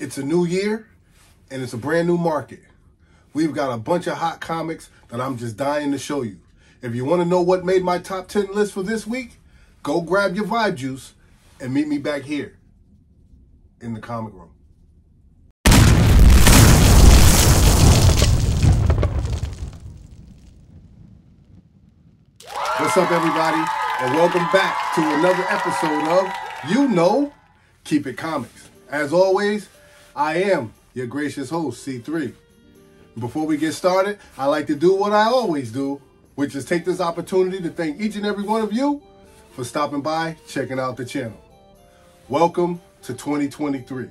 It's a new year and it's a brand new market. We've got a bunch of hot comics that I'm just dying to show you. If you want to know what made my top 10 list for this week, go grab your vibe juice and meet me back here in the comic room. What's up, everybody, and welcome back to another episode of You Know Keep It Comics. As always, I am your gracious host, C3. Before we get started, I like to do what I always do, which is take this opportunity to thank each and every one of you for stopping by, checking out the channel. Welcome to 2023.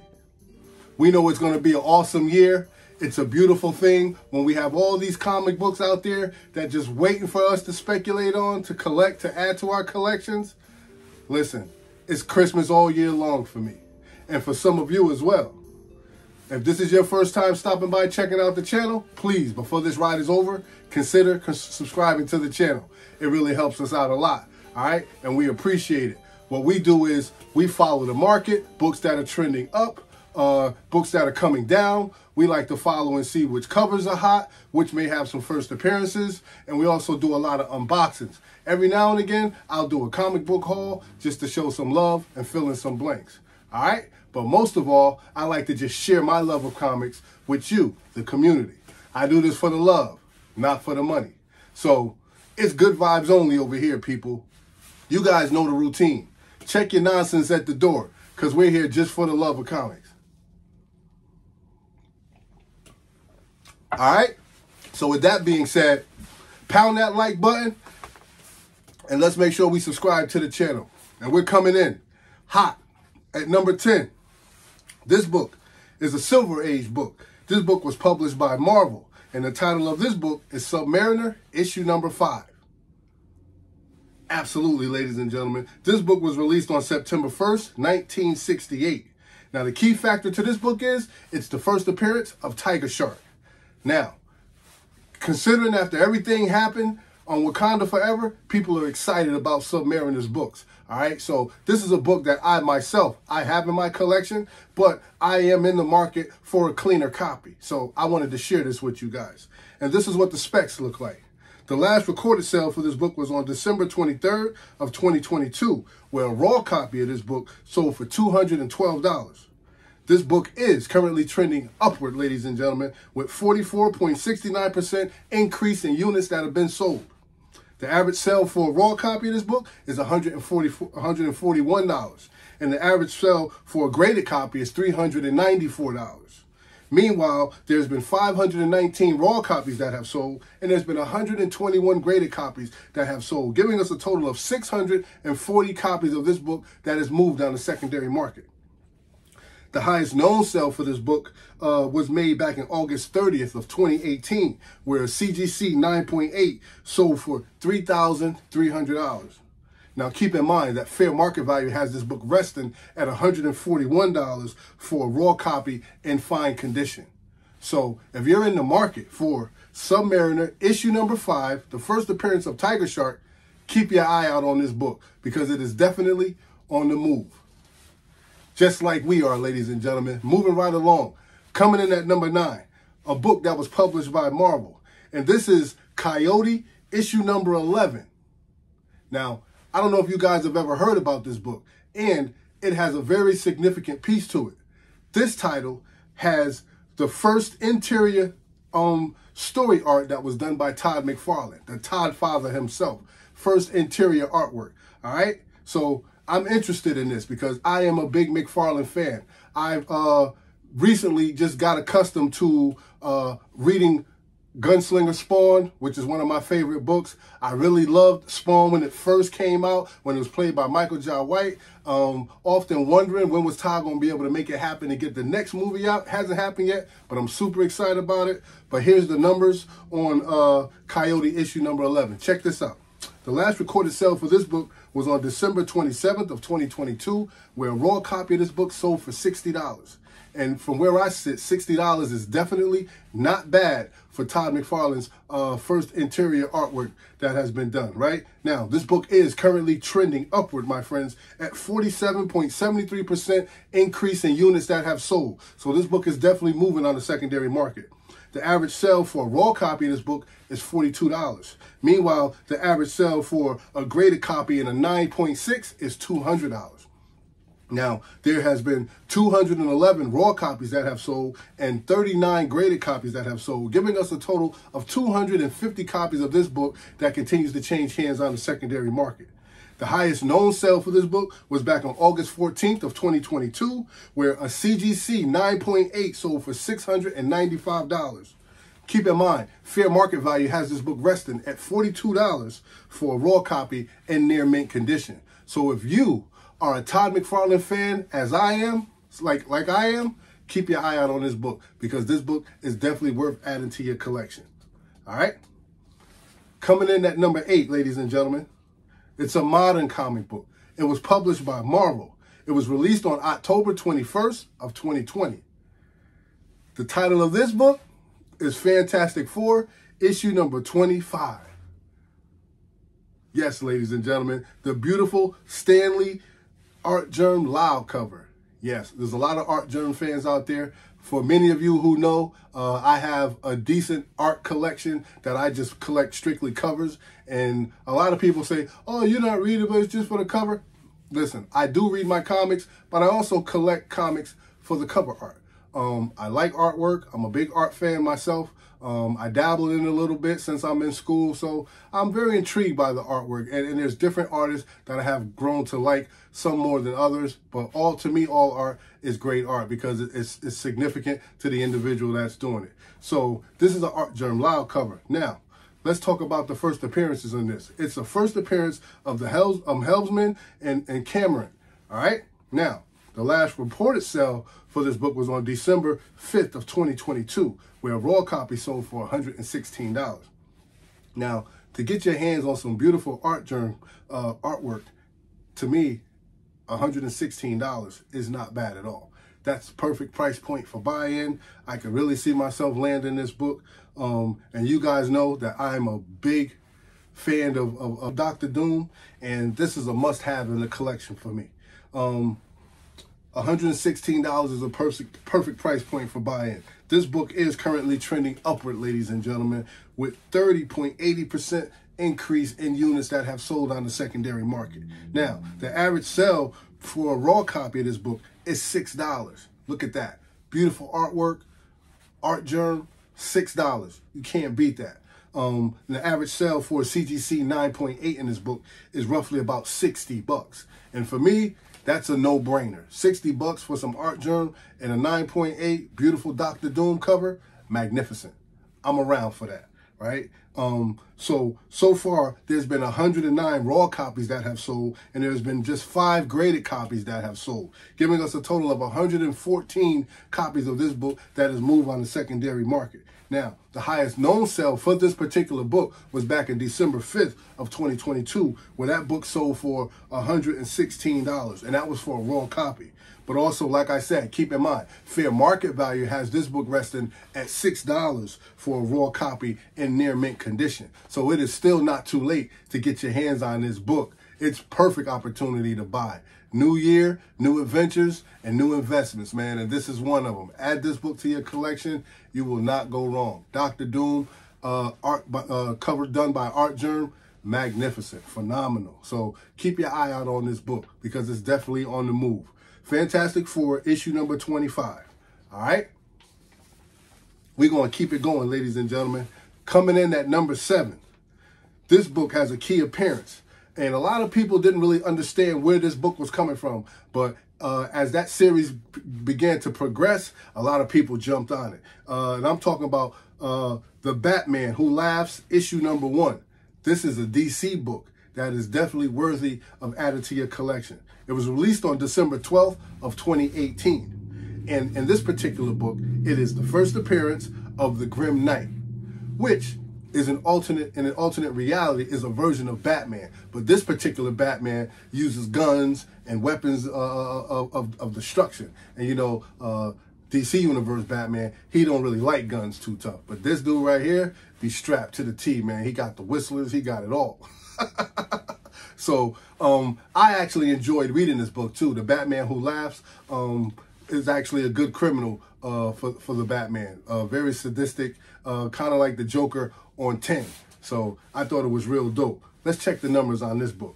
We know it's going to be an awesome year. It's a beautiful thing when we have all these comic books out there that just waiting for us to speculate on, to collect, to add to our collections. Listen, it's Christmas all year long for me, and for some of you as well. If this is your first time stopping by checking out the channel, please, before this ride is over, consider subscribing to the channel. It really helps us out a lot, all right? And we appreciate it. What we do is we follow the market, books that are trending up, uh, books that are coming down. We like to follow and see which covers are hot, which may have some first appearances, and we also do a lot of unboxings. Every now and again, I'll do a comic book haul just to show some love and fill in some blanks. All right? But most of all, I like to just share my love of comics with you, the community. I do this for the love, not for the money. So it's good vibes only over here, people. You guys know the routine. Check your nonsense at the door, because we're here just for the love of comics. All right? So with that being said, pound that like button and let's make sure we subscribe to the channel. And we're coming in hot at number 10. This book is a Silver Age book. This book was published by Marvel, and the title of this book is Submariner, issue number 5. Absolutely, ladies and gentlemen. This book was released on September 1st, 1968. Now, the key factor to this book is it's the first appearance of Tiger Shark. Now, considering after everything happened on Wakanda Forever, people are excited about Submariner's books. All right, so this is a book that I myself I have in my collection, but I am in the market for a cleaner copy. So I wanted to share this with you guys. And this is what the specs look like. The last recorded sale for this book was on December 23rd of 2022, where a raw copy of this book sold for $212. This book is currently trending upward, ladies and gentlemen, with 44.69% increase in units that have been sold. The average sale for a raw copy of this book is $141, and the average sale for a graded copy is $394. Meanwhile, there's been 519 raw copies that have sold, and there's been 121 graded copies that have sold, giving us a total of 640 copies of this book that has moved on the secondary market. The highest known sale for this book uh, was made back in August 30th of 2018, where CGC 9.8 sold for $3,300. Now, keep in mind that fair market value has this book resting at $141 for a raw copy in fine condition. So, if you're in the market for Submariner issue number five, the first appearance of Tiger Shark, keep your eye out on this book because it is definitely on the move just like we are, ladies and gentlemen. Moving right along. Coming in at number nine, a book that was published by Marvel. And this is Coyote, issue number 11. Now, I don't know if you guys have ever heard about this book, and it has a very significant piece to it. This title has the first interior um, story art that was done by Todd McFarlane, the Todd father himself. First interior artwork. All right. So I'm interested in this because I am a big McFarlane fan. I've uh, recently just got accustomed to uh, reading Gunslinger Spawn, which is one of my favorite books. I really loved Spawn when it first came out, when it was played by Michael Jai White. Um, often wondering when was Todd going to be able to make it happen and get the next movie out. Hasn't happened yet, but I'm super excited about it. But here's the numbers on uh, Coyote issue number 11. Check this out. The last recorded sale for this book was on December 27th of 2022, where a raw copy of this book sold for $60. And from where I sit, $60 is definitely not bad for Todd McFarlane's uh, first interior artwork that has been done, right? Now, this book is currently trending upward, my friends, at 47.73% increase in units that have sold. So this book is definitely moving on the secondary market. The average sale for a raw copy of this book is $42. Meanwhile, the average sale for a graded copy in a 9.6 is $200. Now, there has been 211 raw copies that have sold and 39 graded copies that have sold, giving us a total of 250 copies of this book that continues to change hands on the secondary market. The highest known sale for this book was back on August 14th of 2022, where a CGC 9.8 sold for $695. Keep in mind, fair market value has this book resting at $42 for a raw copy in near mint condition. So if you are a Todd McFarlane fan, as I am, like like I am, keep your eye out on this book because this book is definitely worth adding to your collection. All right? Coming in at number eight, ladies and gentlemen, it's a modern comic book. It was published by Marvel. It was released on October 21st of 2020. The title of this book is Fantastic Four, issue number 25. Yes, ladies and gentlemen, the beautiful Stan Lee Artgerm Loud cover. Yes, there's a lot of Art Artgerm fans out there. For many of you who know, uh, I have a decent art collection that I just collect strictly covers. And a lot of people say, oh, you're not reading, but it's just for the cover. Listen, I do read my comics, but I also collect comics for the cover art. Um, I like artwork. I'm a big art fan myself. Um, I dabbled in a little bit since I'm in school, so I'm very intrigued by the artwork. And, and, there's different artists that I have grown to like, some more than others. But all to me, all art is great art because it's, it's significant to the individual that's doing it. So this is an Artgerm Lau cover. Now, let's talk about the first appearances on this. It's the first appearance of the Helms, um, Helmsman and, and Cameron. All right. Now, the last reported sale for this book was on December 5th of 2022, where a raw copy sold for $116. Now, to get your hands on some beautiful Artgerm uh, artwork, to me, $116 is not bad at all. That's perfect price point for buy-in. I can really see myself landing this book. Um, and you guys know that I'm a big fan of, of, of Doctor Doom, and this is a must-have in the collection for me. Um, $116 is a perfect perfect price point for buy-in. This book is currently trending upward, ladies and gentlemen, with 30.80% increase in units that have sold on the secondary market. Now, the average sell for a raw copy of this book is $6. Look at that. Beautiful artwork, Artgerm, $6. You can't beat that. Um, the average sale for a CGC 9.8 in this book is roughly about 60 bucks. And for me, that's a no-brainer. 60 bucks for some Artgerm and a 9.8 beautiful Doctor Doom cover, magnificent. I'm around for that, right? Um, so, so far, there's been 109 raw copies that have sold, and there's been just five graded copies that have sold, giving us a total of 114 copies of this book that has moved on the secondary market. Now, the highest known sale for this particular book was back in December 5th of 2022, where that book sold for $116, and that was for a raw copy. But also, like I said, keep in mind, fair market value has this book resting at $6 for a raw copy in near mint condition. So it is still not too late to get your hands on this book. It's perfect opportunity to buy. New year, new adventures, and new investments, man. And this is one of them. Add this book to your collection. You will not go wrong. Dr. Doom, uh, art uh, cover done by Artgerm. Magnificent, phenomenal. So keep your eye out on this book because it's definitely on the move. Fantastic Four, issue number 25. All right? We're going to keep it going, ladies and gentlemen. Coming in at number seven. This book has a key appearance. And a lot of people didn't really understand where this book was coming from. But uh, as that series began to progress, a lot of people jumped on it. Uh, and I'm talking about uh, The Batman Who Laughs, issue number one. This is a DC book that is definitely worthy of added to your collection. It was released on December 12th of 2018. And in this particular book, it is the first appearance of the Grim Knight, which is an alternate in an alternate reality is a version of Batman. But this particular Batman uses guns and weapons uh, uh of, of, of, destruction. And you know, uh, DC Universe Batman, he don't really like guns too tough. But this dude right here, be strapped to the T, man. He got the whistlers, he got it all. so um, I actually enjoyed reading this book too. The Batman Who Laughs um, is actually a good criminal uh, for, for the Batman. Uh, very sadistic, uh, kind of like the Joker on 10. So I thought it was real dope. Let's check the numbers on this book.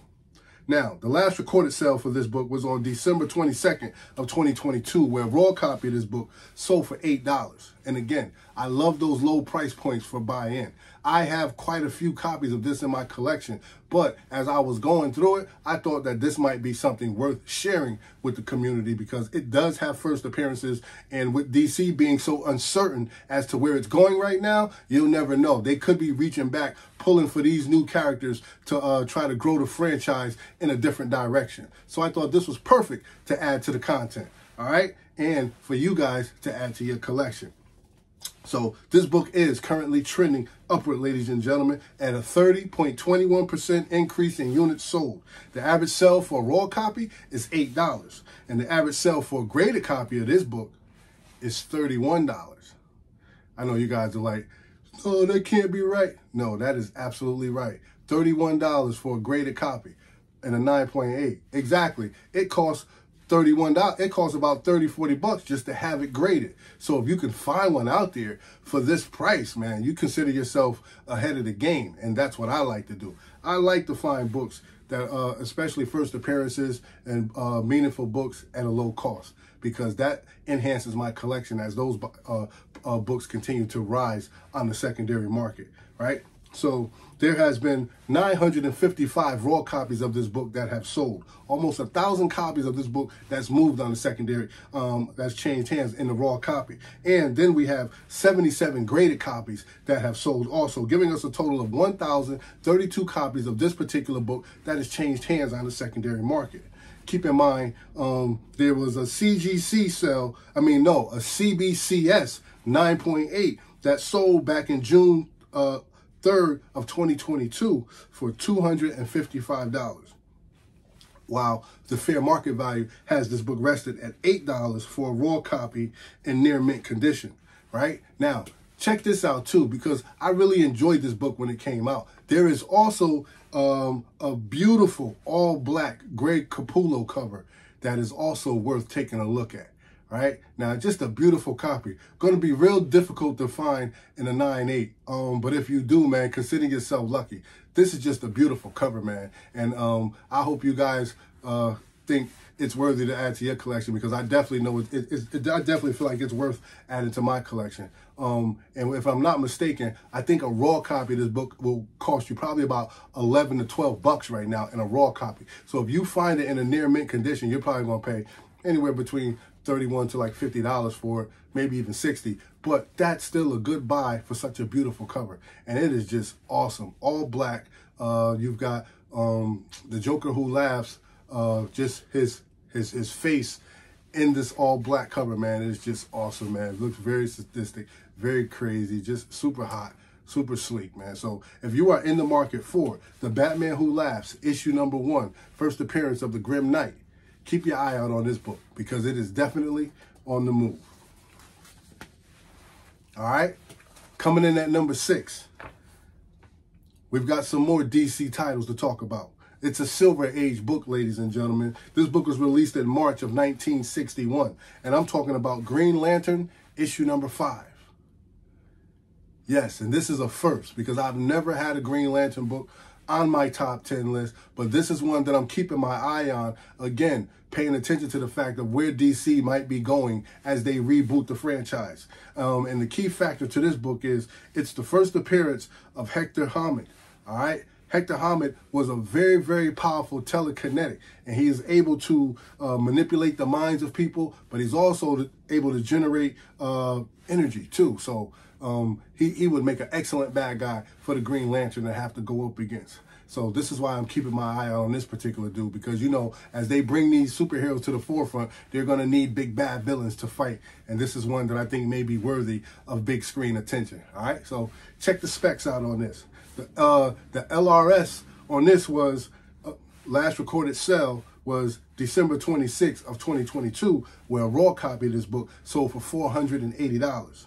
Now, the last recorded sale for this book was on December 22nd of 2022, where a raw copy of this book sold for $8. And again, I love those low price points for buy-in. I have quite a few copies of this in my collection, but as I was going through it, I thought that this might be something worth sharing with the community because it does have first appearances. And with DC being so uncertain as to where it's going right now, you'll never know. They could be reaching back, pulling for these new characters to uh, try to grow the franchise in a different direction. So I thought this was perfect to add to the content. All right. And for you guys to add to your collection. So this book is currently trending upward, ladies and gentlemen, at a 30.21% increase in units sold. The average sell for a raw copy is $8, and the average sell for a graded copy of this book is $31. I know you guys are like, oh, that can't be right. No, that is absolutely right. $31 for a graded copy and a 9.8. Exactly. It costs $31 it costs about 30 40 bucks just to have it graded. So if you can find one out there for this price man you consider yourself ahead of the game and that's what i like to do. I like to find books that uh, especially first appearances and uh, meaningful books at a low cost because that enhances my collection as those uh, uh books continue to rise on the secondary market right? So there has been 955 raw copies of this book that have sold. Almost a thousand copies of this book that's moved on the secondary, um, that's changed hands in the raw copy. And then we have 77 graded copies that have sold also, giving us a total of 1,032 copies of this particular book that has changed hands on the secondary market keep in mind um, there was a CGC sale, I mean, no, a CBCS 9.8 that sold back in June uh, 3rd of 2022 for $255. While the fair market value has this book rested at $8 for a raw copy in near mint condition, right? Now, check this out too, because I really enjoyed this book when it came out. There is also um, a beautiful all black Greg Capullo cover that is also worth taking a look at right? Now, just a beautiful copy. Going to be real difficult to find in a 9.8. Um, but if you do, man, consider yourself lucky. This is just a beautiful cover, man. And um, I hope you guys uh, think it's worthy to add to your collection because I definitely know it, it, it, I definitely feel like it's worth adding to my collection. Um, and if I'm not mistaken, I think a raw copy of this book will cost you probably about 11 to 12 bucks right now in a raw copy. So if you find it in a near mint condition, you're probably going to pay anywhere between 31 to like $50 for it, maybe even 60 but that's still a good buy for such a beautiful cover. And it is just awesome. All black. Uh, you've got um, the Joker who laughs, uh, just his, his, his face in this all black cover, man. It's just awesome, man. It looks very sadistic, very crazy, just super hot, super sleek, man. So if you are in the market for The Batman Who Laughs, issue number one, first appearance of the Grim Knight, keep your eye out on this book because it is definitely on the move. All right, coming in at number six, we've got some more DC titles to talk about. It's a Silver Age book, ladies and gentlemen. This book was released in March of 1961, and I'm talking about Green Lantern, issue number five. Yes, and this is a first because I've never had a Green Lantern book on my top 10 list, but this is one that I'm keeping my eye on. Again, paying attention to the fact of where DC might be going as they reboot the franchise. Um, and the key factor to this book is it's the first appearance of Hector Hammond. All right. Hector Hammond was a very, very powerful telekinetic, and he is able to uh, manipulate the minds of people, but he's also able to generate uh, energy too. So um, he, he would make an excellent bad guy for the Green Lantern to have to go up against. So this is why I'm keeping my eye on this particular dude because you know as they bring these superheroes to the forefront, they're gonna need big bad villains to fight, and this is one that I think may be worthy of big screen attention. All right, so check the specs out on this. The uh, the LRS on this was uh, last recorded sell was December 26th of 2022, where a raw copy of this book sold for $480.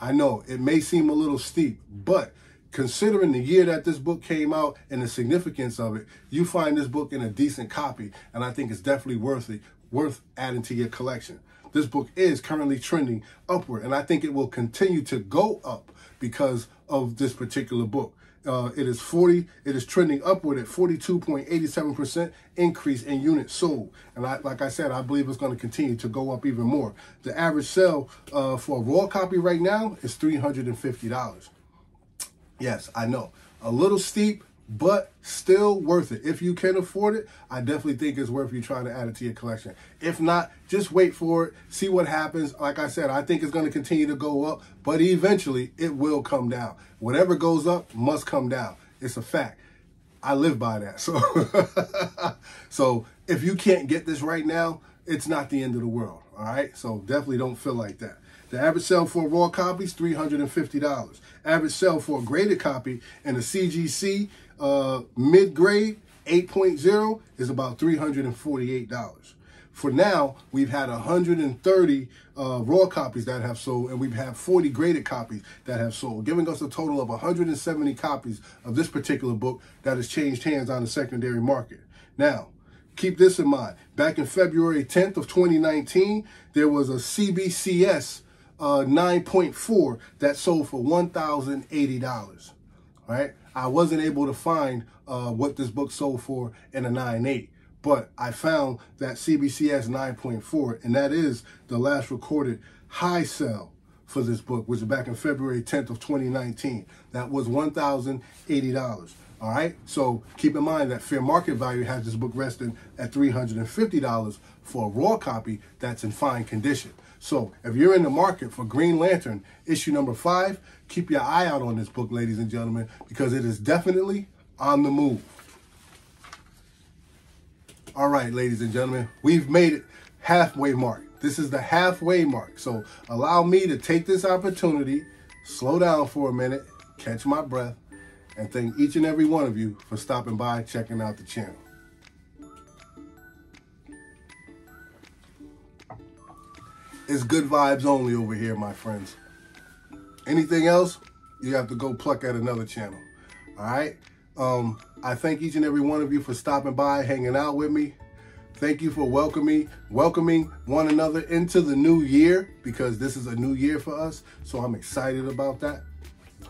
I know it may seem a little steep, but considering the year that this book came out and the significance of it, you find this book in a decent copy, and I think it's definitely worth it, worth adding to your collection. This book is currently trending upward, and I think it will continue to go up because of this particular book. Uh, it is 40, it is trending upward at 42.87% increase in units sold. And I, like I said, I believe it's going to continue to go up even more. The average sale uh, for a raw copy right now is $350. Yes, I know. A little steep, but still worth it. If you can afford it, I definitely think it's worth you trying to add it to your collection. If not, just wait for it, see what happens. Like I said, I think it's going to continue to go up, but eventually it will come down. Whatever goes up must come down. It's a fact. I live by that. So so if you can't get this right now, it's not the end of the world. All right. So definitely don't feel like that. The average sale for a raw copy is $350. Average sale for a graded copy and a CGC uh, mid-grade 8.0 is about $348. For now, we've had 130 uh, raw copies that have sold, and we've had 40 graded copies that have sold, giving us a total of 170 copies of this particular book that has changed hands on the secondary market. Now, keep this in mind. Back in February 10th of 2019, there was a CBCS uh, 9.4 that sold for $1,080. Right? I wasn't able to find uh, what this book sold for in a 9.8, but I found that CBCS 9.4, and that is the last recorded high sell for this book, which is back in February 10th of 2019. That was $1,080. All right, so keep in mind that fair market value has this book resting at $350 for a raw copy that's in fine condition. So if you're in the market for Green Lantern issue number five, keep your eye out on this book, ladies and gentlemen, because it is definitely on the move. All right, ladies and gentlemen, we've made it halfway mark. This is the halfway mark. So allow me to take this opportunity, slow down for a minute, catch my breath, and thank each and every one of you for stopping by, checking out the channel. It's good vibes only over here, my friends. Anything else, you have to go pluck at another channel. All right? Um, I thank each and every one of you for stopping by, hanging out with me. Thank you for welcoming, welcoming one another into the new year because this is a new year for us. So I'm excited about that.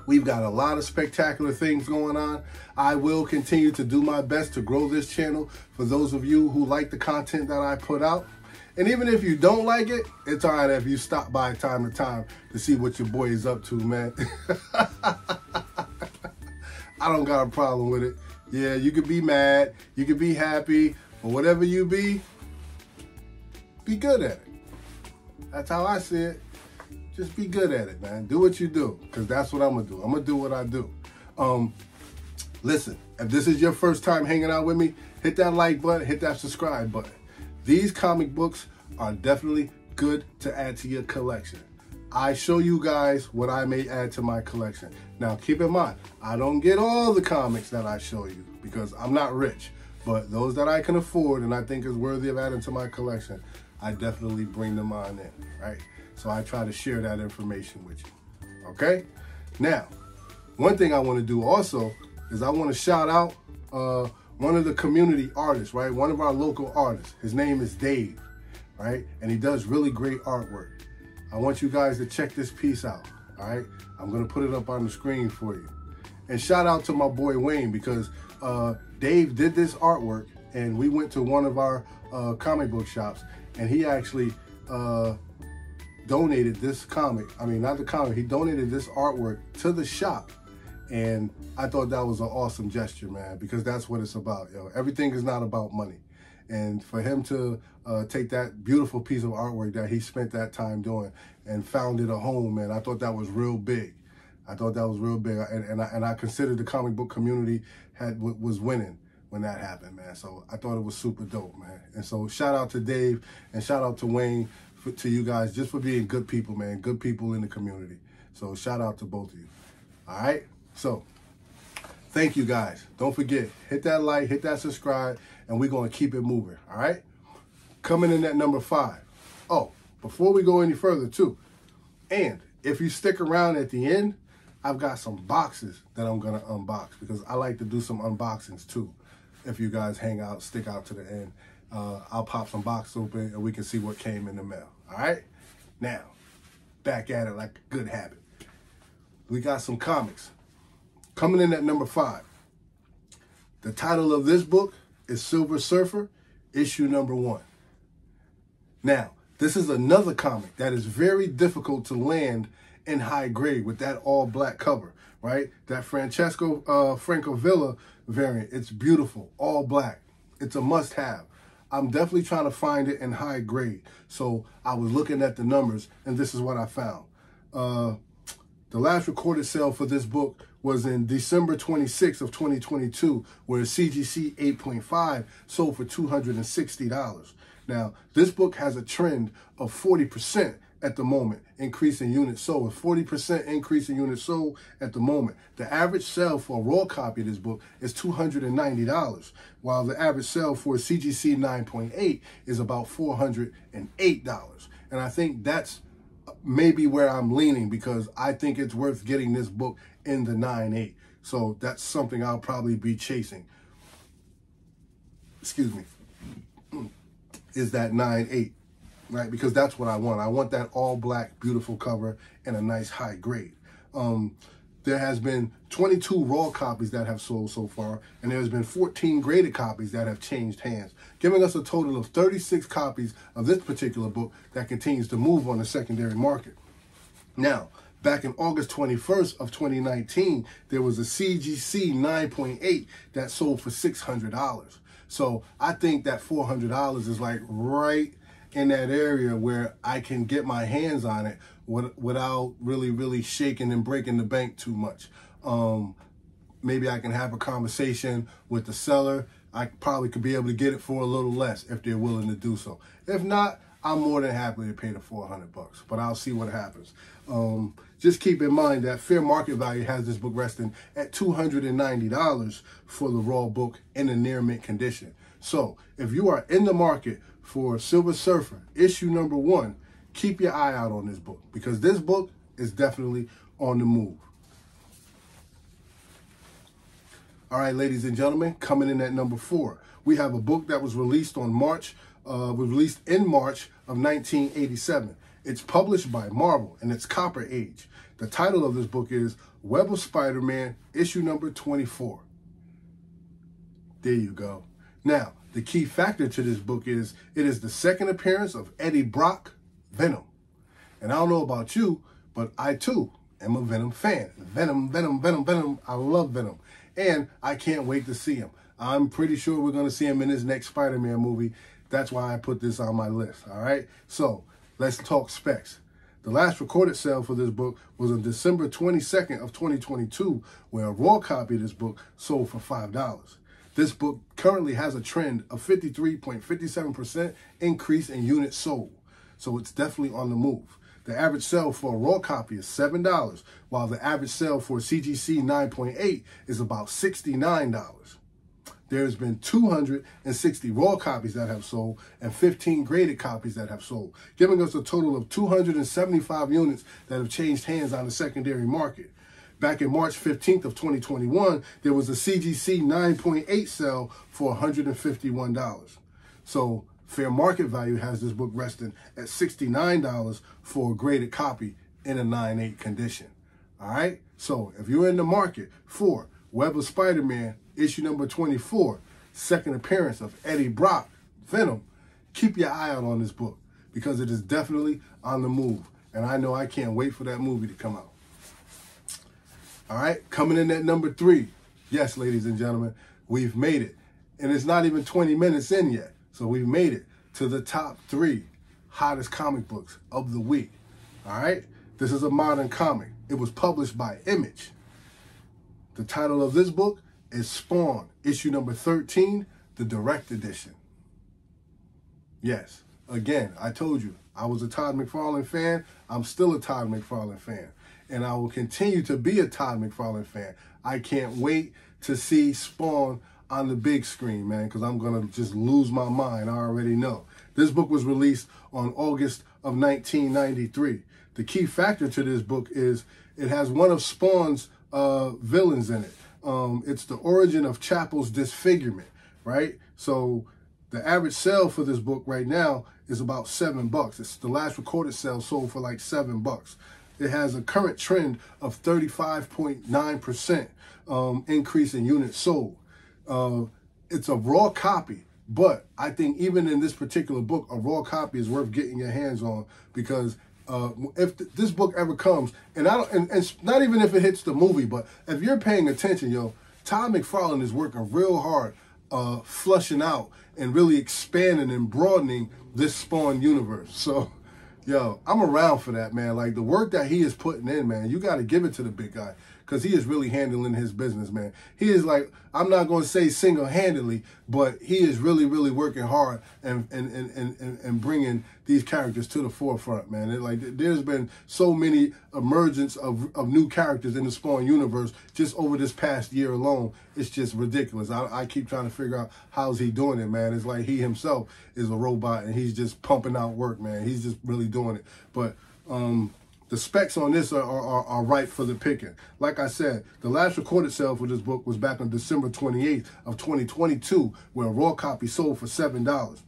We've got a lot of spectacular things going on. I will continue to do my best to grow this channel for those of you who like the content that I put out. And even if you don't like it, it's all right if you stop by time to time to see what your boy is up to, man. I don't got a problem with it. Yeah, you could be mad, you could be happy, but whatever you be, be good at it. That's how I see it. Just be good at it, man. Do what you do, because that's what I'm to do. I'm to do what I do. Um, listen, if this is your first time hanging out with me, hit that like button, hit that subscribe button. These comic books are definitely good to add to your collection. I show you guys what I may add to my collection. Now, keep in mind, I don't get all the comics that I show you because I'm not rich. But those that I can afford and I think is worthy of adding to my collection, I definitely bring them on in, right? So I try to share that information with you, okay? Now, one thing I want to do also is I want to shout out uh, one of the community artists, right? One of our local artists. His name is Dave, right? And he does really great artwork. I want you guys to check this piece out, all right? I'm gonna put it up on the screen for you. And shout out to my boy Wayne because uh, Dave did this artwork and we went to one of our uh, comic book shops and he actually uh, donated this comic. I mean, not the comic, he donated this artwork to the shop and I thought that was an awesome gesture, man, because that's what it's about. Yo. Everything is not about money. And for him to uh, take that beautiful piece of artwork that he spent that time doing and founded a home, man, I thought that was real big. I thought that was real big. And, and, I, and I considered the comic book community had was winning when that happened, man. So I thought it was super dope, man. And so shout out to Dave and shout out to Wayne, to you guys, just for being good people, man. Good people in the community. So shout out to both of you. All right? So, thank you guys. Don't forget, hit that like, hit that subscribe, and we're going to keep it moving. All right. Coming in at number five. Oh, before we go any further, too, and if you stick around at the end, I've got some boxes that I'm going to unbox because I like to do some unboxings too. If you guys hang out, stick out to the end, uh, I'll pop some boxes open and we can see what came in the mail. All right. Now, back at it like a good habit. We got some comics. Coming in at number five. The title of this book is Silver Surfer, issue number one. Now, this is another comic that is very difficult to land in high grade with that all black cover, right? That Francesco uh, Francavilla variant. It's beautiful, all black. It's a must have. I'm definitely trying to find it in high grade. So I was looking at the numbers and this is what I found. Uh, the last recorded sale for this book was in December 26th of 2022, where CGC 8.5 sold for $260. Now, this book has a trend of 40% at the moment, increase in units sold. A 40% increase in units sold at the moment. The average sale for a raw copy of this book is $290, while the average sale for a CGC 9.8 is about $408. And I think that's maybe where I'm leaning because I think it's worth getting this book in the 9.8. So that's something I'll probably be chasing. Excuse me. Is that 9.8 right? Because that's what I want. I want that all black, beautiful cover and a nice high grade. Um, there has been 22 raw copies that have sold so far, and there's been 14 graded copies that have changed hands, giving us a total of 36 copies of this particular book that continues to move on the secondary market. Now, back in August 21st of 2019, there was a CGC 9.8 that sold for $600. So I think that $400 is like right in that area where I can get my hands on it without really, really shaking and breaking the bank too much. Um, maybe I can have a conversation with the seller. I probably could be able to get it for a little less if they're willing to do so. If not, I'm more than happy to pay the 400 bucks, but I'll see what happens. Um, just keep in mind that fair market value has this book resting at $290 for the raw book in a near mint condition. So if you are in the market for Silver Surfer, issue number one, keep your eye out on this book because this book is definitely on the move. All right, ladies and gentlemen, coming in at number four, we have a book that was released on March, uh, was released in March of 1987. It's published by Marvel and it's Copper Age. The title of this book is Web of Spider-Man, issue number 24. There you go. Now, the key factor to this book is it is the second appearance of Eddie Brock, Venom. And I don't know about you, but I too am a Venom fan. Venom, Venom, Venom, Venom. I love Venom. And I can't wait to see him. I'm pretty sure we're going to see him in his next Spider-Man movie. That's why I put this on my list. All right. So let's talk specs. The last recorded sale for this book was on December 22nd of 2022, where a raw copy of this book sold for $5. This book currently has a trend of 53.57% increase in units sold. So it's definitely on the move. The average sale for a raw copy is $7, while the average sale for CGC 9.8 is about $69. There's been 260 raw copies that have sold and 15 graded copies that have sold, giving us a total of 275 units that have changed hands on the secondary market. Back in March 15th of 2021, there was a CGC 9.8 sale for $151. So fair market value has this book resting at $69 for a graded copy in a 9.8 condition. All right. So if you're in the market for Web of Spider-Man issue number 24, second appearance of Eddie Brock, Venom, keep your eye out on this book because it is definitely on the move. And I know I can't wait for that movie to come out. All right, coming in at number three. Yes, ladies and gentlemen, we've made it. And it's not even 20 minutes in yet. So we've made it to the top three hottest comic books of the week. All right, this is a modern comic. It was published by Image. The title of this book is Spawn, issue number 13, the direct edition. Yes, again, I told you, I was a Todd McFarlane fan. I'm still a Todd McFarlane fan and I will continue to be a Todd McFarlane fan. I can't wait to see Spawn on the big screen, man, because I'm going to just lose my mind. I already know. This book was released on August of 1993. The key factor to this book is it has one of Spawn's uh, villains in it. Um, it's the origin of Chapel's disfigurement, right? So the average sale for this book right now is about seven bucks. It's the last recorded sale sold for like seven bucks. It has a current trend of 35.9% um, increase in units sold. Uh, it's a raw copy, but I think even in this particular book, a raw copy is worth getting your hands on because uh, if th this book ever comes, and I don't, and, and not even if it hits the movie, but if you're paying attention, yo, Todd McFarlane is working real hard, uh, flushing out and really expanding and broadening this Spawn universe. So Yo, I'm around for that, man. Like the work that he is putting in, man, you got to give it to the big guy because he is really handling his business, man. He is like, I'm not going to say single-handedly, but he is really, really working hard and and, and, and, and bringing these characters to the forefront, man. It, like there's been so many emergence of, of new characters in the Spawn universe just over this past year alone. It's just ridiculous. I, I keep trying to figure out how's he doing it, man. It's like he himself is a robot and he's just pumping out work, man. He's just really doing it. But um the specs on this are, are, are, right for the picking. Like I said, the last recorded sale for this book was back on December 28th of 2022, where a raw copy sold for $7.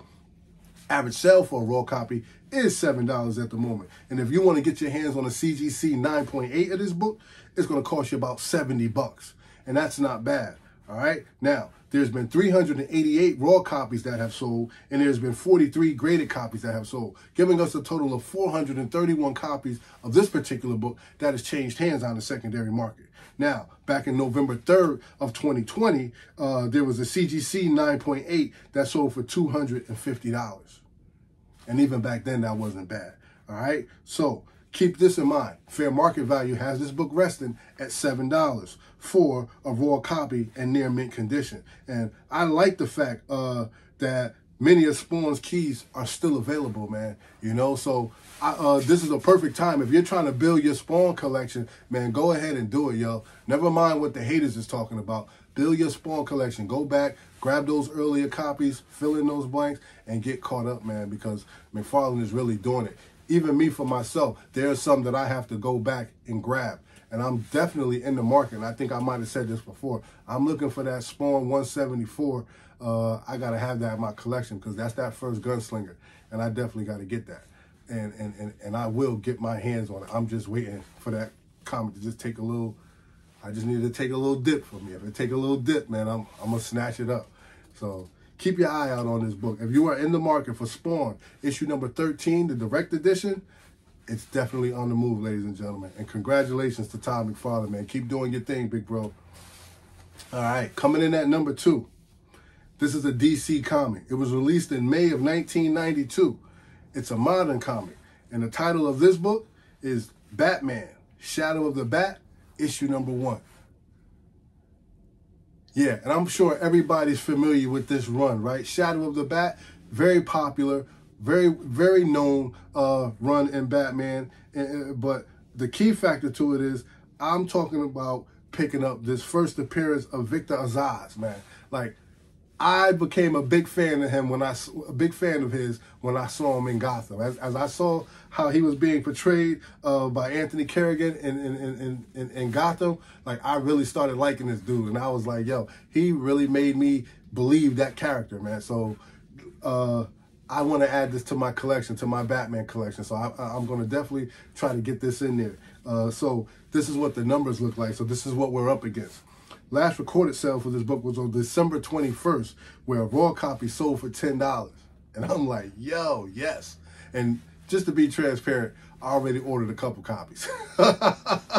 Average sale for a raw copy is $7 at the moment. And if you want to get your hands on a CGC 9.8 of this book, it's going to cost you about 70 bucks. And that's not bad. All right. Now, there's been 388 raw copies that have sold, and there's been 43 graded copies that have sold, giving us a total of 431 copies of this particular book that has changed hands on the secondary market. Now, back in November 3rd of 2020, uh, there was a CGC 9.8 that sold for $250. And even back then, that wasn't bad. All right. So Keep this in mind. Fair market value has this book resting at $7 for a raw copy and near mint condition. And I like the fact uh, that many of Spawn's keys are still available, man. You know, so I, uh, this is a perfect time. If you're trying to build your Spawn collection, man, go ahead and do it, yo. Never mind what the haters is talking about. Build your Spawn collection. Go back, grab those earlier copies, fill in those blanks, and get caught up, man, because McFarlane is really doing it even me for myself, there's some that I have to go back and grab. And I'm definitely in the market. And I think I might have said this before. I'm looking for that Spawn 174. Uh, I got to have that in my collection because that's that first gunslinger. And I definitely got to get that. And, and, and, and I will get my hands on it. I'm just waiting for that comic to just take a little, I just need to take a little dip for me. If it take a little dip, man, I'm, I'm going to snatch it up. So keep your eye out on this book. If you are in the market for Spawn, issue number 13, the direct edition, it's definitely on the move, ladies and gentlemen. And congratulations to Todd McFarlane, man. Keep doing your thing, big bro. All right, coming in at number two. This is a DC comic. It was released in May of 1992. It's a modern comic. And the title of this book is Batman, Shadow of the Bat, issue number one. Yeah, and I'm sure everybody's familiar with this run, right? Shadow of the Bat, very popular, very, very known uh, run in Batman. And, But the key factor to it is I'm talking about picking up this first appearance of Victor Zsasz, man. Like, I became a big fan of him when I a big fan of his when I saw him in Gotham. As, as I saw how he was being portrayed uh, by Anthony Carrigan in in, in, in in Gotham, like I really started liking this dude, and I was like, yo, he really made me believe that character, man. So uh, I want to add this to my collection, to my Batman collection. So I, am going to definitely try to get this in there. Uh, so this is what the numbers look like. So this is what we're up against. Last recorded sale for this book was on December 21st, where a raw copy sold for $10. And I'm like, yo, yes. And just to be transparent, I already ordered a couple copies. I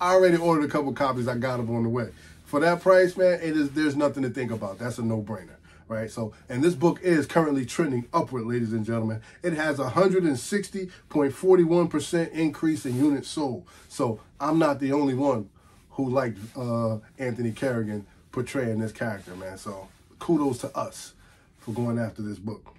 already ordered a couple copies. I got them on the way. For that price, man, it is there's nothing to think about. That's a no-brainer, right? So, and this book is currently trending upward, ladies and gentlemen. It has a 160.41% increase in units sold. So, I'm not the only one who liked uh, Anthony Carrigan portraying this character, man. So kudos to us for going after this book.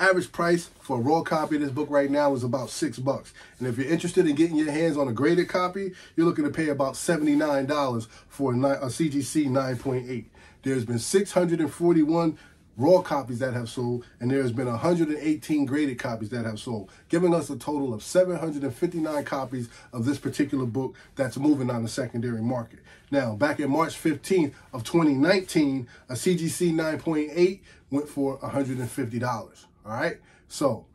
Average price for a raw copy of this book right now is about six bucks. And if you're interested in getting your hands on a graded copy, you're looking to pay about $79 for a, a CGC 9.8. There's been 641 raw copies that have sold, and there has been 118 graded copies that have sold, giving us a total of 759 copies of this particular book that's moving on the secondary market. Now, back in March 15th of 2019, a CGC 9.8 went for $150. All right, so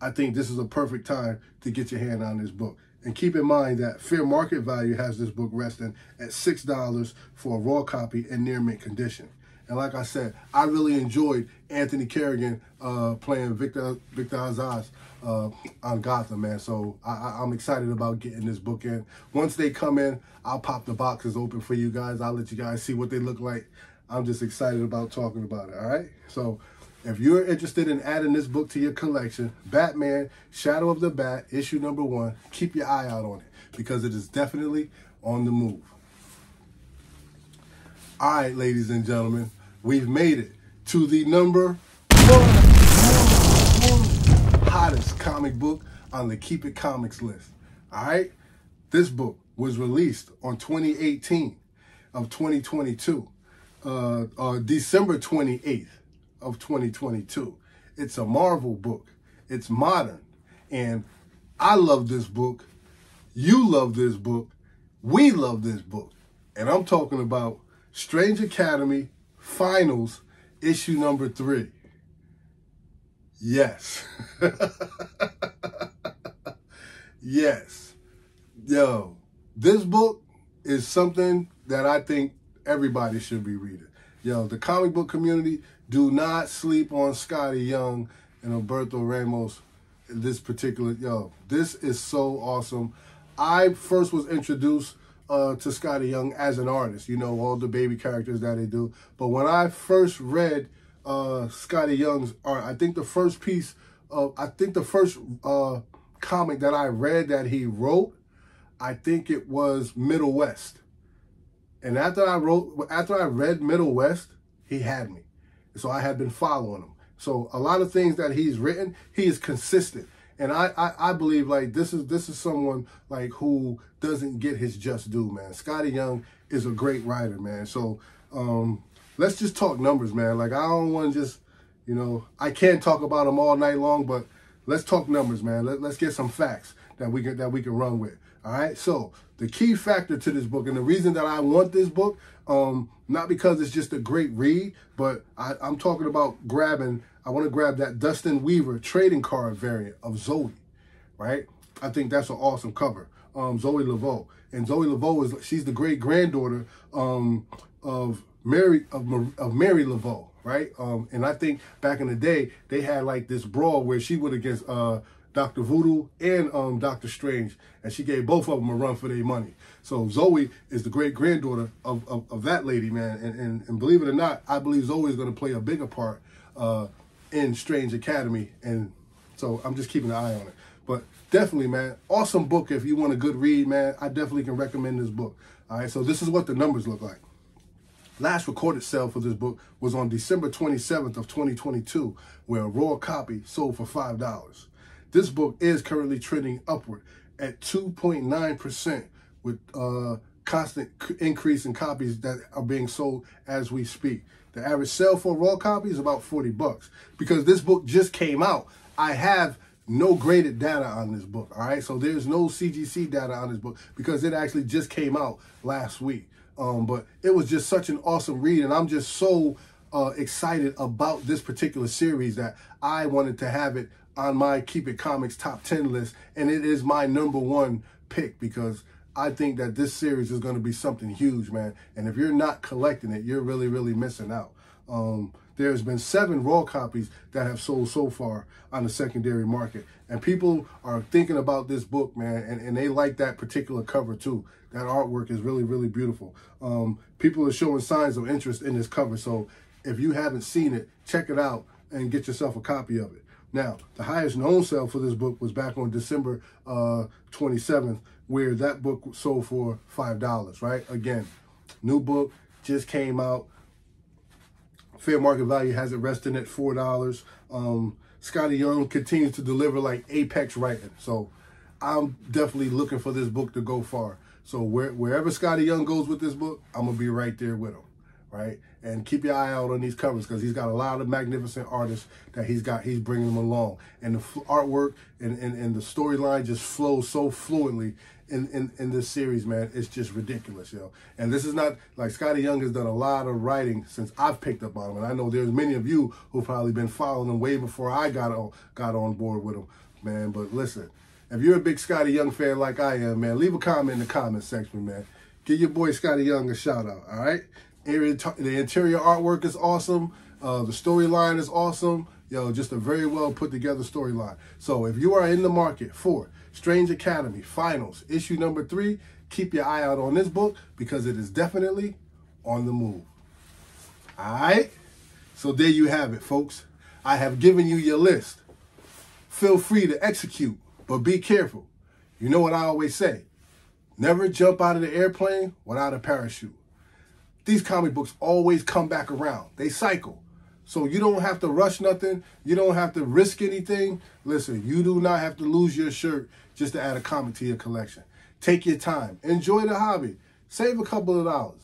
I think this is a perfect time to get your hand on this book. And keep in mind that fair market value has this book resting at $6 for a raw copy in near mint condition. And like I said, I really enjoyed Anthony Carrigan uh, playing Victor Victor Zsasz uh, on Gotham, man. So I, am excited about getting this book in. Once they come in, I'll pop the boxes open for you guys. I'll let you guys see what they look like. I'm just excited about talking about it, all right? So if you're interested in adding this book to your collection, Batman, Shadow of the Bat, issue number one, keep your eye out on it because it is definitely on the move. All right, ladies and gentlemen, we've made it to the number one, hottest comic book on the Keep It Comics list. All right? This book was released on 2018 of 2022, uh, uh, December 28th of 2022. It's a Marvel book. It's modern. And I love this book. You love this book. We love this book. And I'm talking about Strange Academy Finals, issue number three. Yes. yes. Yo, this book is something that I think everybody should be reading. Yo, the comic book community, do not sleep on Skottie Young and Humberto Ramos. This particular, yo, this is so awesome. I first was introduced uh, to Skottie Young as an artist, you know, all the baby characters that they do. But when I first read uh, Skottie Young's art, I think the first piece of, I think the first uh, comic that I read that he wrote, I think it was Middle West. And after I wrote, after I read Middle West, he had me. So I had been following him. So a lot of things that he's written, he is consistent. And I, I, I believe like this is this is someone like who doesn't get his just due, man. Skottie Young is a great writer, man. So um, let's just talk numbers, man. Like I don't want to just, you know, I can't talk about them all night long, but let's talk numbers, man. Let, let's get some facts that we can that we can run with. All right. So the key factor to this book, and the reason that I want this book, um, not because it's just a great read, but I, I'm talking about grabbing I want to grab that Dustin Weaver trading card variant of Zoe, right? I think that's an awesome cover. Um, Zoe Laveau. And Zoe Laveau is she's the great granddaughter um, of Mary of, of Marie Laveau, right? Um, and I think back in the day they had like this brawl where she would against uh, Dr. Voodoo and um, Dr. Strange, and she gave both of them a run for their money. So Zoe is the great granddaughter of, of, of that lady, man. And, and, and believe it or not, I believe Zoe is going to play a bigger part uh, in Strange Academy. And so I'm just keeping an eye on it. But definitely, man, awesome book. If you want a good read, man, I definitely can recommend this book. All right, so this is what the numbers look like. Last recorded sale for this book was on December 27th of 2022, where a raw copy sold for $5. This book is currently trending upward at 2.9% with uh, constant increase in copies that are being sold as we speak. The average sale for a raw copy is about 40 bucks. Because this book just came out, I have no graded data on this book, all right? So there's no CGC data on this book because it actually just came out last week. Um, but it was just such an awesome read, and I'm just so uh, excited about this particular series that I wanted to have it on my Keep It Comics top 10 list, and it is my number one pick because I think that this series is going to be something huge, man. And if you're not collecting it, you're really, really missing out. Um, there's been seven raw copies that have sold so far on the secondary market. And people are thinking about this book, man, and, and they like that particular cover too. That artwork is really, really beautiful. Um, people are showing signs of interest in this cover. So if you haven't seen it, check it out and get yourself a copy of it. Now, the highest known sale for this book was back on December uh, 27th, where that book sold for $5, right? Again, new book, just came out. Fair market value has it resting at $4. Um, Skottie Young continues to deliver like apex writing. So I'm definitely looking for this book to go far. So where, wherever Skottie Young goes with this book, I'm going to be right there with him right? And keep your eye out on these covers because he's got a lot of magnificent artists that he's got. He's bringing them along, and the artwork and, and, and the storyline just flows so fluently in, in, in this series, man. It's just ridiculous, yo. And this is not like Skottie Young has done a lot of writing since I've picked up on him, and I know there's many of you who've probably been following him way before I got on got on board with him, man. But listen, if you're a big Skottie Young fan like I am, man, leave a comment in the comment section, man. Give your boy Skottie Young a shout out, all right? The interior artwork is awesome. Uh, the storyline is awesome. Yo, just a very well put together storyline. So if you are in the market for Strange Academy Finals, issue number three, keep your eye out on this book because it is definitely on the move. All right? So there you have it, folks. I have given you your list. Feel free to execute, but be careful. You know what I always say. Never jump out of the airplane without a parachute. These comic books always come back around. They cycle. So you don't have to rush nothing. You don't have to risk anything. Listen, you do not have to lose your shirt just to add a comic to your collection. Take your time. Enjoy the hobby. Save a couple of dollars.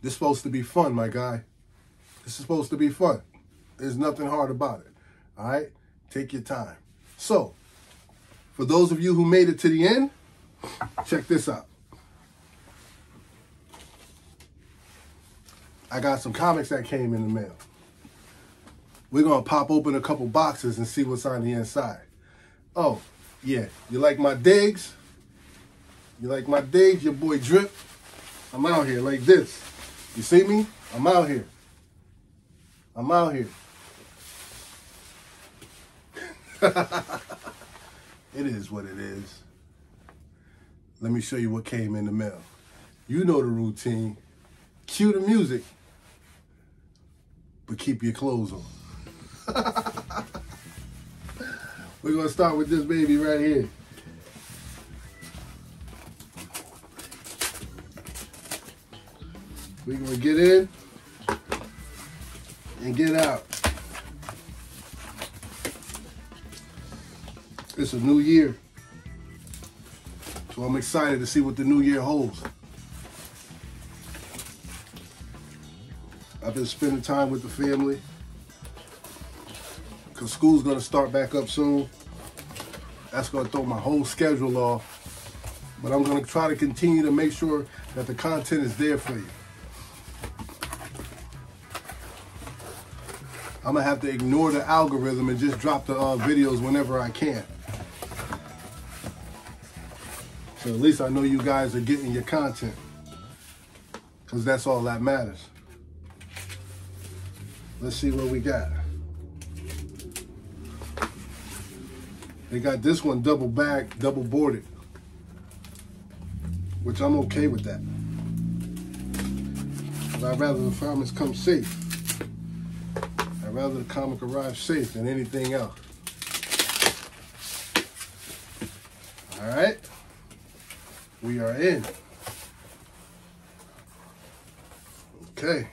This is supposed to be fun, my guy. This is supposed to be fun. There's nothing hard about it. All right? Take your time. So, for those of you who made it to the end, check this out. I got some comics that came in the mail. We're going to pop open a couple boxes and see what's on the inside. Oh, yeah. You like my digs? You like my digs? Your boy Drip? I'm out here like this. You see me? I'm out here. I'm out here. It is what it is. Let me show you what came in the mail. You know the routine. Cue the music, but keep your clothes on. We're to start with this baby right here. We're to get in and get out. It's a new year. So I'm excited to see what the new year holds. I've been spending time with the family because school's going to start back up soon. That's going to throw my whole schedule off. But I'm going to try to continue to make sure that the content is there for you. I'm going to have to ignore the algorithm and just drop the uh, videos whenever I can. So at least I know you guys are getting your content. Because that's all that matters. Let's see what we got. They got this one double back, double boarded. Which I'm okay with that. But I'd rather the farmers come safe. I'd rather the comic arrive safe than anything else. All right we are in. Okay.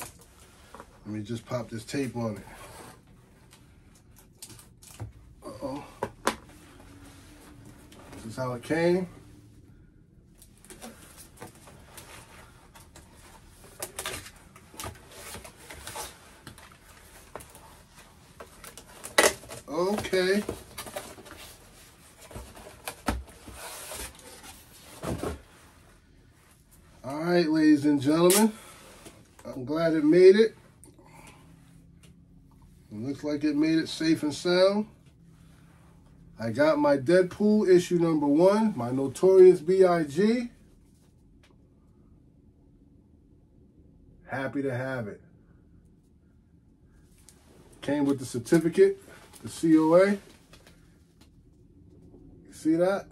Let me just pop this tape on it. Uh-oh. This is how it came. Okay. right, ladies and gentlemen. I'm glad it made it. It looks like it made it safe and sound. I got my Deadpool issue number one, my Notorious B.I.G. Happy to have it. Came with the certificate, the COA. You see that?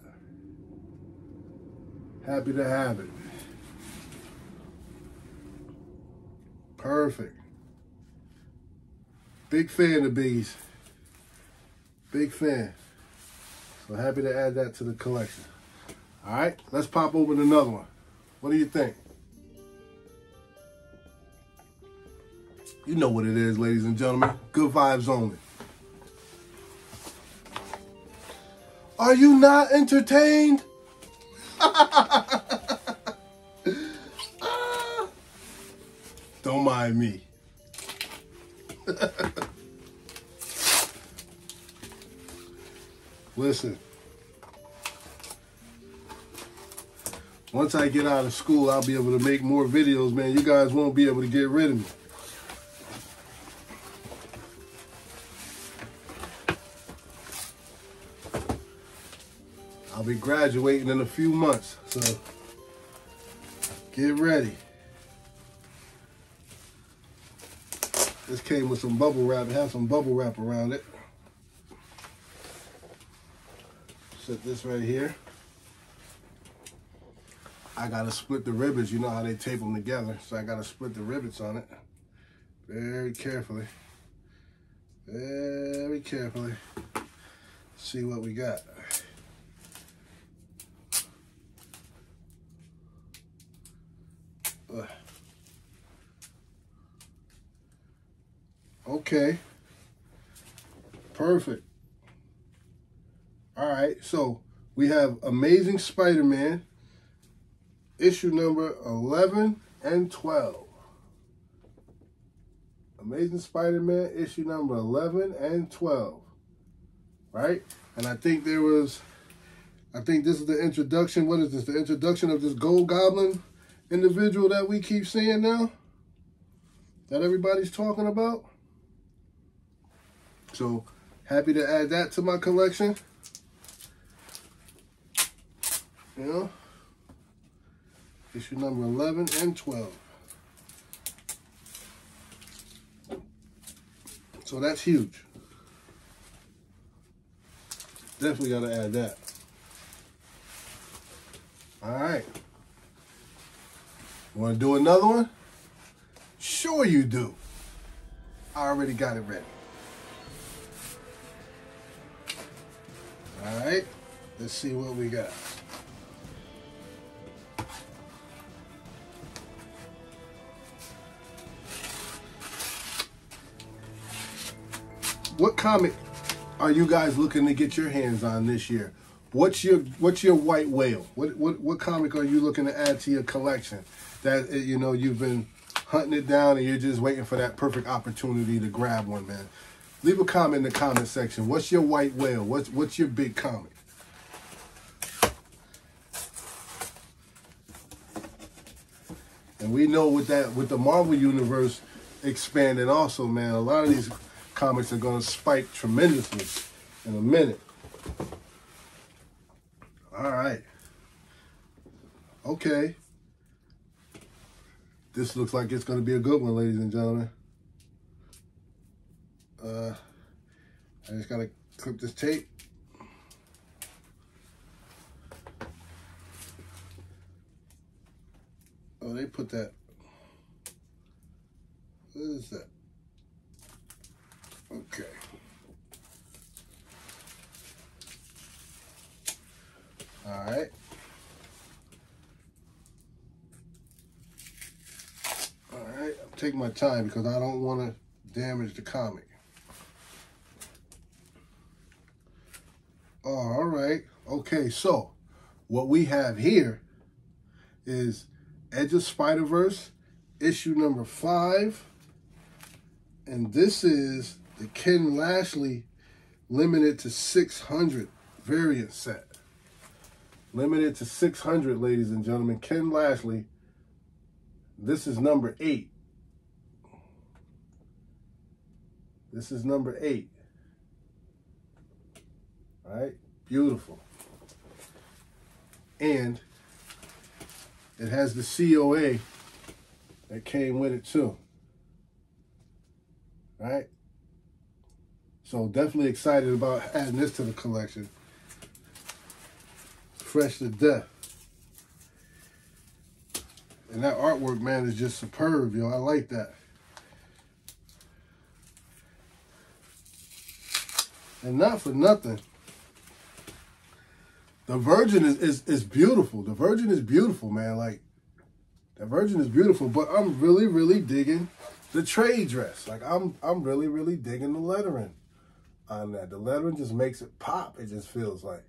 Happy to have it. Perfect. Big fan of bees. Big fan. So happy to add that to the collection. All right, let's pop open another one. What do you think? You know what it is, ladies and gentlemen. Good vibes only. Are you not entertained? Don't mind me. Listen. Once I get out of school, I'll be able to make more videos, man. You guys won't be able to get rid of me. I'll be graduating in a few months, so get ready. This came with some bubble wrap. It has some bubble wrap around it. Set this right here. I gotta split the rivets. You know how they tape them together. So I gotta split the rivets on it. Very carefully. Very carefully. See what we got. Okay. Perfect. All right, so we have Amazing Spider-Man, issue number 11 and 12. Amazing Spider-Man, issue number 11 and 12. Right? And I think there was, I think this is the introduction. What is this? The introduction of this Gold Goblin individual that we keep seeing now? That everybody's talking about? So happy to add that to my collection. You know, issue number 11 and 12. So that's huge. Definitely got to add that. All right. Want to do another one? Sure you do. I already got it ready. All right, let's see what we got. What comic are you guys looking to get your hands on this year? What's your what's your white whale? What what what comic are you looking to add to your collection that eh, you know you've been hunting it down and you're just waiting for that perfect opportunity to grab one, man? Leave a comment in the comment section. What's your white whale? What's what's your big comic? And we know with that with the Marvel universe expanding also, man, a lot of these comics are gonna spike tremendously in a minute. All right. Okay. This looks like it's gonna be a good one, ladies and gentlemen. Uh, I just gotta clip this tape. Oh, they put that. What is that? Okay. All right. All right, I'm taking my time because I don't want to damage the comic. Oh, all right. Okay, so what we have here is Edge of Spider-Verse, issue number five. And this is the Ken Lashley limited to 600 variant set. Limited to 600, ladies and gentlemen. Ken Lashley. This is number eight. This is number eight. Right? Beautiful. And it has the COA that came with it too. Right? So definitely excited about adding this to the collection. Fresh to death. And that artwork, man, is just superb, yo. I like that. And not for nothing, the Virgin is, is is beautiful. The Virgin is beautiful, man. Like the Virgin is beautiful, but I'm really, really digging the trade dress. Like I'm I'm really, really digging the lettering on that. The lettering just makes it pop. It just feels like.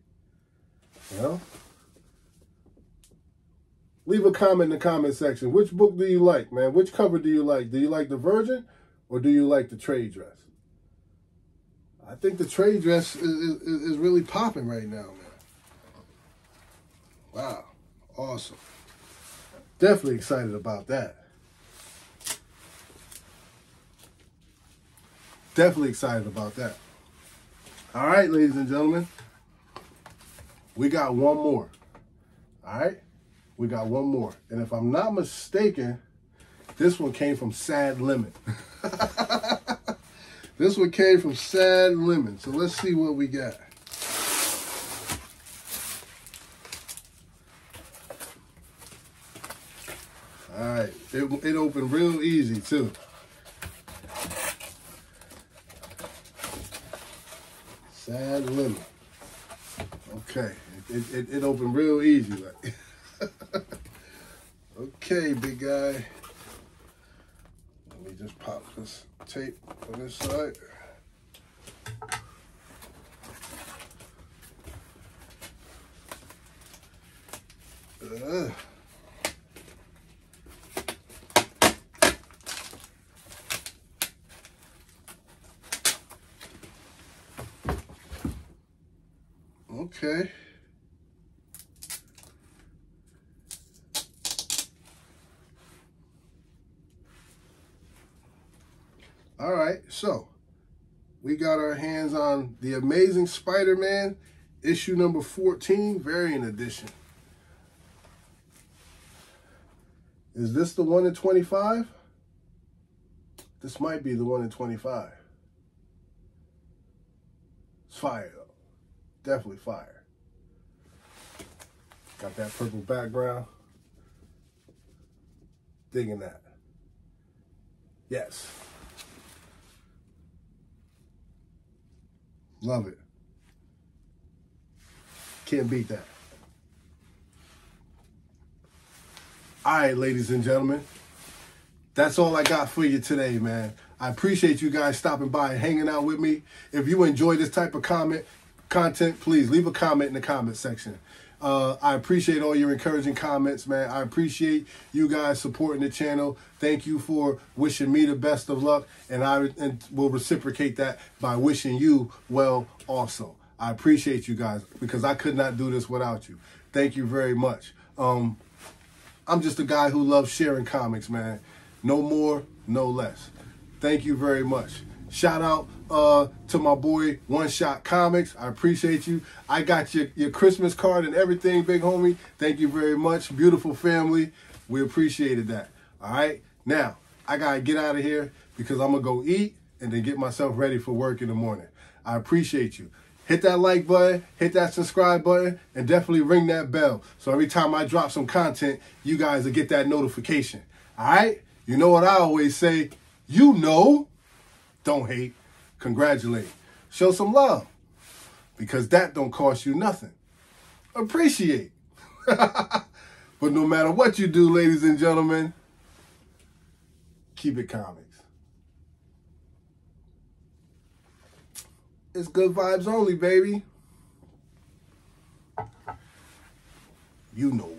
You know? Leave a comment in the comment section. Which book do you like, man? Which cover do you like? Do you like the Virgin or do you like the trade dress? I think the trade dress is, is, is really popping right now, man. Wow. Awesome. Definitely excited about that. Definitely excited about that. All right, ladies and gentlemen. We got one more. All right? We got one more. And if I'm not mistaken, this one came from Sad Lemon. this one came from Sad Lemon. So let's see what we got. Right, it, it opened real easy too. Sad lemon. Okay, it, it, it opened real easy. Like. okay, big guy. Let me just pop this tape on this side. Uh. Okay. All right, so we got our hands on The Amazing Spider-Man, issue number 14, variant edition. Is this the one in 25? This might be the one in 25. It's fire, though. Definitely fire. Got that purple background. Digging that. Yes. Love it. Can't beat that. All right, ladies and gentlemen. That's all I got for you today, man. I appreciate you guys stopping by and hanging out with me. If you enjoy this type of comment, content, please leave a comment in the comment section. Uh, I appreciate all your encouraging comments, man. I appreciate you guys supporting the channel. Thank you for wishing me the best of luck, and I and will reciprocate that by wishing you well also. I appreciate you guys because I could not do this without you. Thank you very much. Um, I'm just a guy who loves sharing comics, man. No more, no less. Thank you very much. Shout out uh, to my boy One Shot Comics. I appreciate you. I got your, your Christmas card and everything, big homie. Thank you very much. Beautiful family. We appreciated that. All right. Now, I got to get out of here because I'm going to go eat and then get myself ready for work in the morning. I appreciate you. Hit that like button, hit that subscribe button, and definitely ring that bell. So every time I drop some content, you guys will get that notification. All right? You know what I always say? You know. Don't hate, congratulate. Show some love because that don't cost you nothing. Appreciate. but no matter what you do, ladies and gentlemen, keep it comics. It's good vibes only, baby. You know